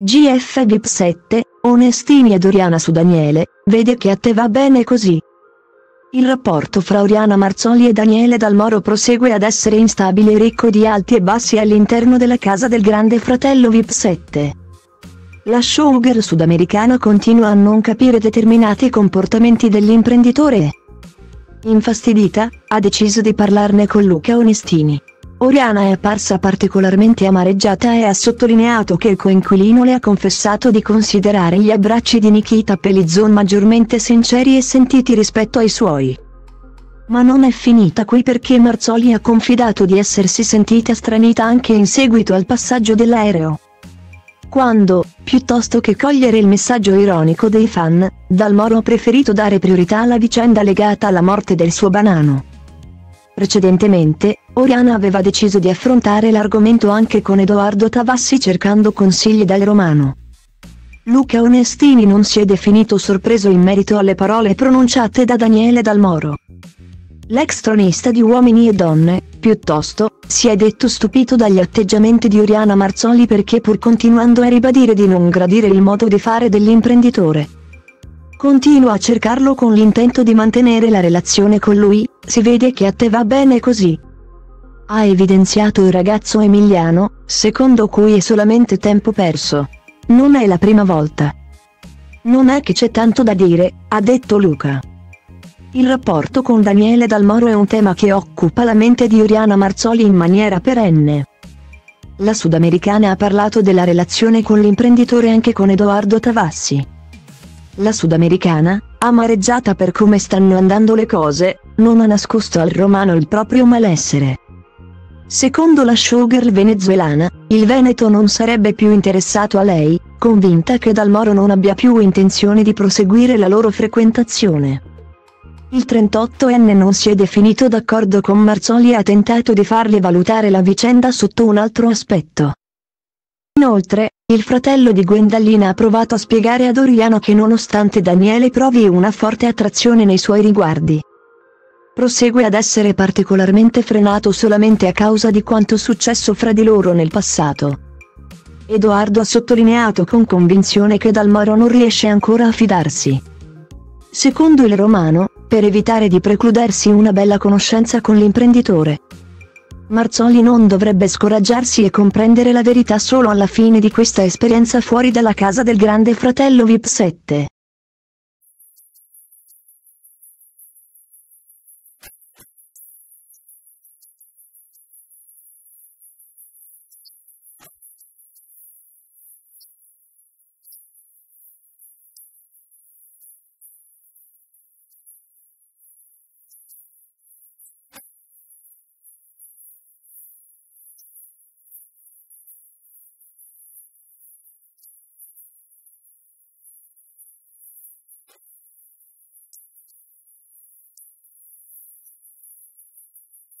GF VIP 7, Onestini ed Oriana su Daniele, vede che a te va bene così. Il rapporto fra Oriana Marzoli e Daniele Dalmoro prosegue ad essere instabile e ricco di alti e bassi all'interno della casa del grande fratello VIP 7. La showgirl sudamericana continua a non capire determinati comportamenti dell'imprenditore. Infastidita, ha deciso di parlarne con Luca Onestini. Oriana è apparsa particolarmente amareggiata e ha sottolineato che il coinquilino le ha confessato di considerare gli abbracci di Nikita Pellizzon maggiormente sinceri e sentiti rispetto ai suoi. Ma non è finita qui perché Marzoli ha confidato di essersi sentita stranita anche in seguito al passaggio dell'aereo. Quando, piuttosto che cogliere il messaggio ironico dei fan, Dalmoro ha preferito dare priorità alla vicenda legata alla morte del suo banano. Precedentemente, Oriana aveva deciso di affrontare l'argomento anche con Edoardo Tavassi cercando consigli dal romano. Luca Onestini non si è definito sorpreso in merito alle parole pronunciate da Daniele Dalmoro. L'ex tronista di Uomini e Donne, piuttosto, si è detto stupito dagli atteggiamenti di Oriana Marzoli perché pur continuando a ribadire di non gradire il modo di fare dell'imprenditore, Continua a cercarlo con l'intento di mantenere la relazione con lui, si vede che a te va bene così. Ha evidenziato il ragazzo emiliano, secondo cui è solamente tempo perso. Non è la prima volta. Non è che c'è tanto da dire, ha detto Luca. Il rapporto con Daniele Dalmoro è un tema che occupa la mente di Oriana Marzoli in maniera perenne. La sudamericana ha parlato della relazione con l'imprenditore anche con Edoardo Tavassi. La sudamericana, amareggiata per come stanno andando le cose, non ha nascosto al romano il proprio malessere. Secondo la showgirl venezuelana, il Veneto non sarebbe più interessato a lei, convinta che Dalmoro non abbia più intenzione di proseguire la loro frequentazione. Il 38enne non si è definito d'accordo con Marzoli e ha tentato di farle valutare la vicenda sotto un altro aspetto. Inoltre, il fratello di Gwendalina ha provato a spiegare ad Oriano che nonostante Daniele provi una forte attrazione nei suoi riguardi, prosegue ad essere particolarmente frenato solamente a causa di quanto successo fra di loro nel passato. Edoardo ha sottolineato con convinzione che Dalmoro non riesce ancora a fidarsi. Secondo il romano, per evitare di precludersi una bella conoscenza con l'imprenditore, Marzoli non dovrebbe scoraggiarsi e comprendere la verità solo alla fine di questa esperienza fuori dalla casa del grande fratello VIP 7.